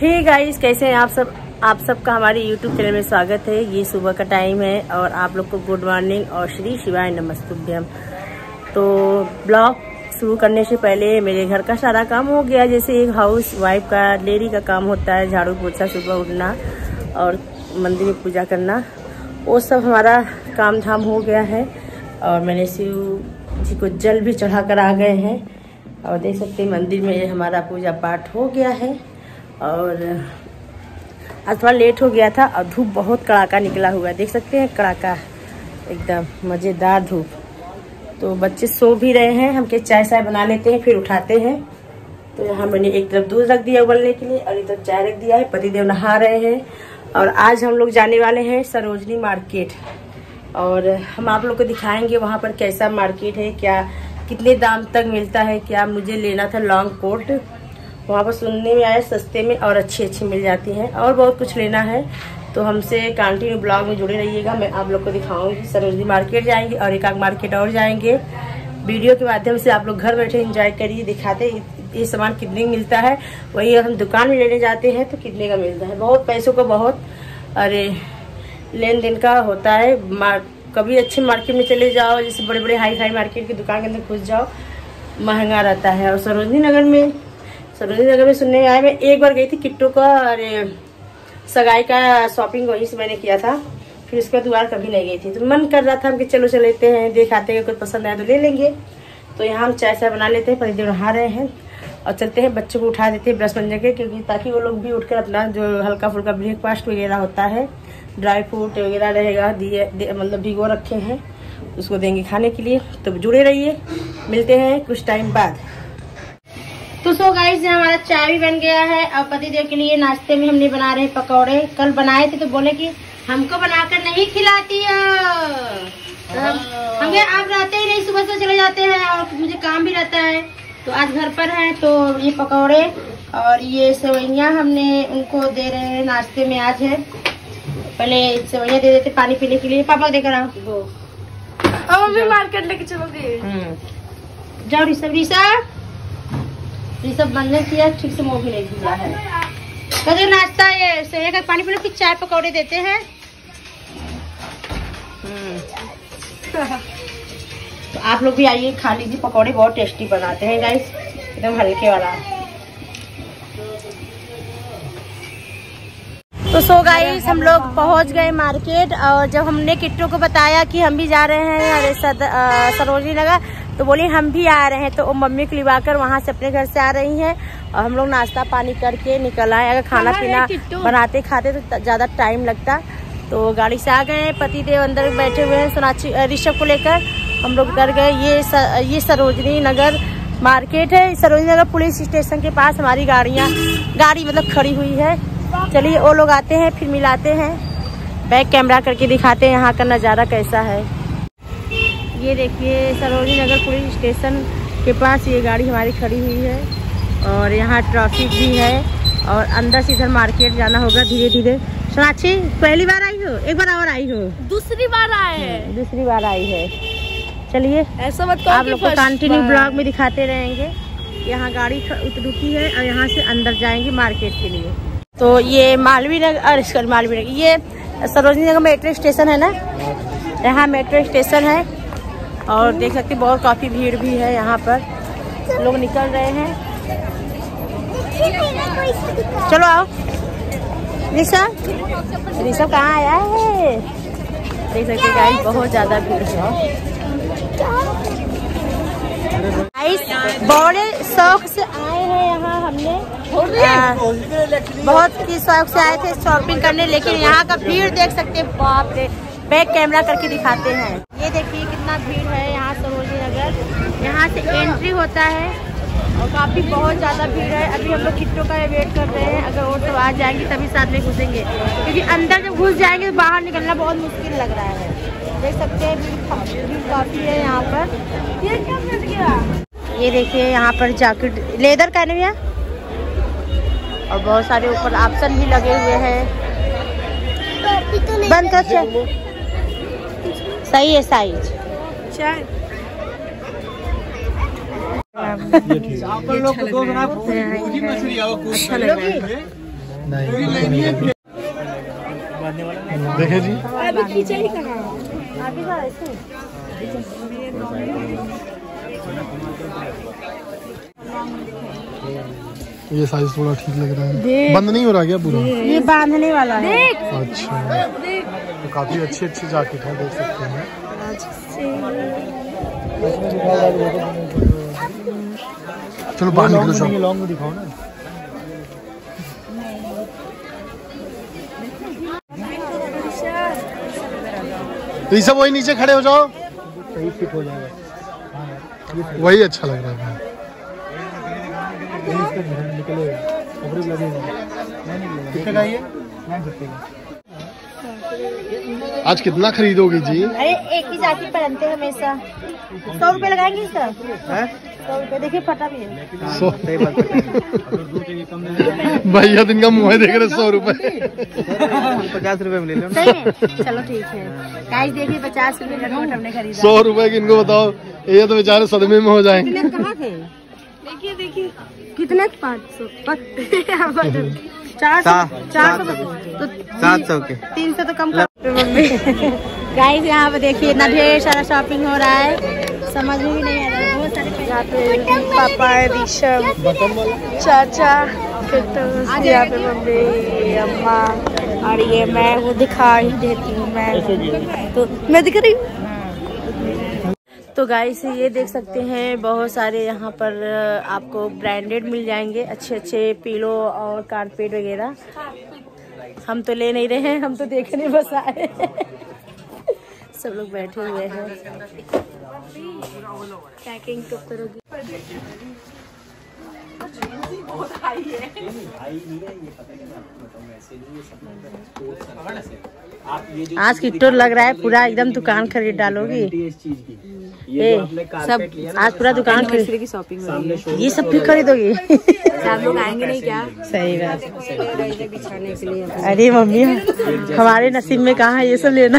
Hey guys कैसे हैं आप सब? आप सबका हमारे यूट्यूब चैनल में स्वागत है। ये सुबह का टाइम है और आप लोग को गुड मॉर्निंग और श्री शिवाय नमस्तुभ्यम। तो ब्लॉग शुरू करने से पहले मेरे घर का सारा काम हो गया। जैसे एक हाउस वाइफ का डेरी का काम होता है, झाड़ू पोछा, सुबह उठना और मंदिर में पूजा करना। वो सब हमारा काम धाम हो गया है और मैंने शिव जी को जल भी चढ़ा कर आ गए हैं। और देख सकते हैं मंदिर में हमारा पूजा पाठ हो गया है। और, आज थोड़ा लेट हो गया था, और धूप बहुत कड़ाका निकला हुआ है। देख सकते हैं, कड़ाका, एकदम मज़ेदार धूप। तो बच्चे सो भी रहे हैं, हम के चाय चाय बना लेते हैं, फिर उठाते हैं। तो यहाँ मैंने एक तरफ़ दूध रख दिया उबलने के लिए, और एक तरफ़ चाय रख दिया है, पतिदेव नहा रहे हैं। और आज हम लोग जाने वाले हैं सरोजनी मार्केट। और हम आप लोग को दिखाएँगे वहाँ पर कैसा मार्केट है, क्या, कितने दाम तक मिलता है, क्या मुझे लेना था लॉन्ग कोट। वहाँ पर सुनने में आया सस्ते में और अच्छी अच्छी मिल जाती हैं। और बहुत कुछ लेना है। तो हमसे कंटिन्यू ब्लॉग में जुड़े रहिएगा। मैं आप लोग को दिखाऊँगी। सरोजनी मार्केट जाएँगे और एक आग मार्केट और जाएँगे। वीडियो के माध्यम से आप लोग घर बैठे इंजॉय करिए, दिखाते ये सामान कितने मिलता है। वही हम दुकान में लेने जाते हैं तो कितने का मिलता है। बहुत पैसों का बहुत, अरे लेन देन का होता है। कभी अच्छे मार्केट में चले जाओ, जैसे बड़े बड़े हाई फाई मार्केट की दुकान के अंदर घुस जाओ, महँगा रहता है। और सरोजनी नगर में सरोजनी नगर में सुनने आया मैं एक बार गई थी किट्टो का, अरे, सगाई का शॉपिंग वहीं से मैंने किया था। फिर उसके बाद दोबारा कभी नहीं गई थी। तो मन कर रहा था हम कि चलो चल लेते हैं, देखाते हैं कुछ पसंद आया तो ले लेंगे। तो यहाँ हम चाय चाय बना लेते हैं परिदेव नहा रहे हैं, और चलते हैं, बच्चों को उठा देते हैं ब्रश बन के, क्योंकि ताकि वो लोग भी उठकर अपना जो हल्का फुल्का ब्रेकफास्ट वगैरह होता है ड्राई फ्रूट वगैरह रहेगा, दिए मतलब भिगो रखे हैं, उसको देंगे खाने के लिए। तो जुड़े रहिए, मिलते हैं कुछ टाइम बाद। तो सो गाइस हमारा चाय भी बन गया है। और पतिदेव के लिए नाश्ते में हमने बना रहे पकौड़े। कल बनाए थे तो बोले कि हमको बनाकर नहीं खिलाती हो। हमें आप रहते ही नहीं सुबह से चले जाते हैं और मुझे काम भी रहता है। तो आज घर पर है तो ये पकौड़े और ये सेवैया हमने उनको दे रहे हैं नाश्ते में आज है। पहले सेवैया दे देते पानी पीने के लिए। पापा देकर आओ। मार्केट लेके चलोगे। जाओ ऋषभ ऋषभ ऋषभ बंधन किया, ठीक से मुँह भी नहीं धुला है। कदर नाश्ता ये सेवैया का पानी पीने फिर चाय पकौड़े देते हैं। तो आप लोग भी आइए, खा लीजिए, पकौड़े बहुत टेस्टी बनाते हैं गाइस एकदम हल्के वाला। तो सो गाइस हम लोग पहुँच गए मार्केट, और जब हमने किट्टू को बताया कि हम भी जा रहे हैं अरे सरोजनी नगर तो बोली हम भी आ रहे हैं। तो वो मम्मी को लिवा कर वहाँ से अपने घर से आ रही हैं और हम लोग नाश्ता पानी करके निकल आए। अगर खाना पीना बनाते खाते तो ज़्यादा टाइम लगता। तो गाड़ी से आ गए पति देव अंदर बैठे हुए हैं सोनाक्षी ऋषभ को लेकर। हम लोग घर गए। ये स, ये सरोजनी नगर मार्केट है। सरोजनी नगर पुलिस स्टेशन के पास हमारी गाड़ियाँ गाड़ी मतलब खड़ी हुई है। चलिए वो लोग आते हैं फिर मिलाते हैं। बैक कैमरा करके दिखाते हैं यहाँ का नज़ारा कैसा है। ये देखिए सरोजी नगर पुलिस स्टेशन के पास ये गाड़ी हमारी खड़ी हुई है और यहाँ ट्रैफ़िक भी है और अंदर से इधर मार्केट जाना होगा धीरे धीरे सोनाक्षी पहली बार आई हो? एक बार और आई हो? दूसरी बार आए हैं। हम्म, दूसरी बार आई है। चलिए ऐसा मत आप लोग को कंटिन्यू ब्लॉग में दिखाते रहेंगे। यहाँ गाड़ी रुकी है और यहाँ से अंदर जाएँगे मार्केट के लिए। तो ये मालवी नगर मालवी नगर ये सरोजनी नगर मेट्रो स्टेशन है ना? यहाँ मेट्रो स्टेशन है। और देख सकते हैं बहुत काफ़ी भीड़ भी है यहाँ पर। लोग निकल रहे हैं। चलो आओ। ऋषभ? ऋषभ कहाँ आया है? देख सकते गाइस बहुत ज़्यादा भीड़ है। बड़े शौक से आए हैं यहाँ हमने। आ, बहुत ही शौक से आए थे शॉपिंग करने लेकिन यहाँ का भीड़ देख सकते हैं बाप रे। बैक कैमरा करके दिखाते हैं। ये देखिए कितना भीड़ है यहाँ सरोजी नगर। यहाँ से एंट्री होता है और काफ़ी बहुत ज़्यादा भीड़ है। अभी हम लोग किट्टों का वेट कर रहे हैं। अगर और तो आ जाएँगे तभी साथ में घुसेंगे। क्योंकि अंदर जब घुस जाएँगे तो बाहर निकलना बहुत मुश्किल लग रहा है। देख सकते हैं भीड़ काफ़ी है यहाँ पर। ये क्या मिल गया? ये देखिए यहाँ पर जैकेट लेदर का भैया? और बहुत सारे ऊपर ऑप्शन भी लगे हुए हैं। बंद कर सही है साइज़ देखे जी अभी ही कहा ये साइज़ थोड़ा ठीक लग रहा है। बंद नहीं हो रहा क्या पूरा? ये बांधने वाला है। अच्छा। काफ़ी अच्छी अच्छी जैकेट है, देख सकते हैं। चलो, बाहर निकलो सब। लॉन्ग दिखाओ ना सब वही नीचे खड़े हो जाओ। सही फिट हो जाएगा वही अच्छा लग रहा है। कितने का ये? आज कितना खरीदोगी जी? अरे एक ही जैकेट पहनते हैं हमेशा। सौ रुपए लगाएँगे इसका? सौ रुपए। देखिए फटा भी है। सौ। भैया दिन का मुँह देख रहे सौ रुपए। पचास रुपए में ले लो सही है। चलो ठीक है। गाइस देखिए पचास रुपए नोट हमने खरीदा। सौ रुपए की इनको बताओ ये तो बेचारे सदमे में हो जाएँगे। देखिए देखिए। कितने? पाँच सौ। चार सौ चार सात सौ तो सात सौ के। तीन सौ तो कम कर मम्मी गाइस यहाँ पे देखिए इतना ढेर सारा शॉपिंग हो रहा है। समझ में भी नहीं आ रहा है बहुत सारे यहाँ पे पापा ऋषभ चाचा फिर तो यहाँ पे मम्मी अम्मा और ये मैं वो दिखा ही देती हूँ मैं। तो मैं दिख रही हूँ। तो गाइस ये देख सकते हैं, बहुत सारे यहाँ पर आपको ब्रांडेड मिल जाएँगे अच्छे अच्छे पीलो और कारपेट वगैरह। हम तो ले नहीं रहे हैं, हम तो देखने बस आए सब लोग बैठे हुए हैं। पैकिंग कब करोगी? आज की टूर लग रहा है पूरा एकदम दुकान खरीद डालोगी। ये सब आज पूरा दुकान खरीद की शॉपिंग ये सब फिर खरीदोगी? आप लोग आएँगे नहीं क्या? सही बात। बिछाने के लिए। अरे मम्मी हमारे नसीब में कहा है ये सब लेना?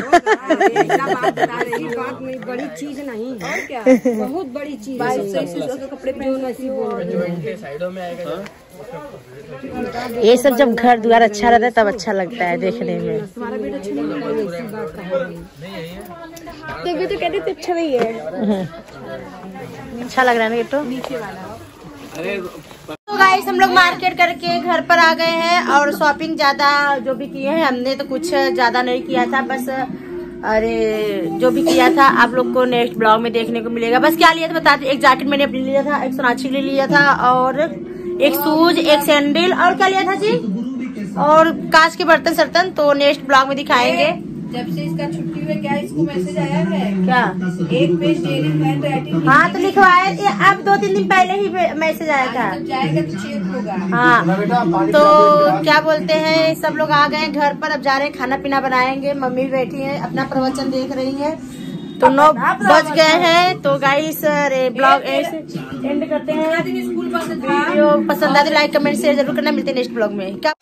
बड़ी चीज़ नहीं क्या? बहुत बड़ी चीज़ है। कपड़े ये सब जब घर द्वार अच्छा रहता है तब अच्छा लगता है देखने में। देखिए तो कहते अच्छा नहीं है। अच्छा लग रहा है ना किट्टो तो? गाइस हम लोग मार्केट करके घर पर आ गए हैं और शॉपिंग ज़्यादा जो भी किए हैं, हमने तो कुछ ज़्यादा नहीं किया था, बस, अरे, जो भी किया था, आप लोग को नेक्स्ट ब्लॉग में देखने को मिलेगा। बस क्या लिया था बताते एक जैकेट मैंने अपने लिया था, एक सोनाक्षी लिए लिया था और एक शूज़, एक सैंडल और क्या लिया था जी? और कांच के बर्तन सर्तन तो नेक्स्ट ब्लॉग में दिखाएँगे। जब से इसका छुट्टी हुई क्या इसको मैसेज आया है? क्या? एक पेज डेली हैंड राइटिंग हाँ तो लिखवाए ये अब दो तीन दिन पहले ही मैसेज आया था। जब जाएगा तो चेक होगा। हाँ तो क्या बोलते हैं सब लोग आ गए घर पर अब जा रहे हैं खाना पीना बनाएँगे। मम्मी भी बैठी है अपना प्रवचन देख रही है। तो नौ बज गए हैं तो गाइस ब्लॉग एंड करते हैं। स्कूल वीडियो पसंद आए तो लाइक कमेंट शेयर ज़रूर करना। मिलते हैं नेक्स्ट ब्लॉग में। क्या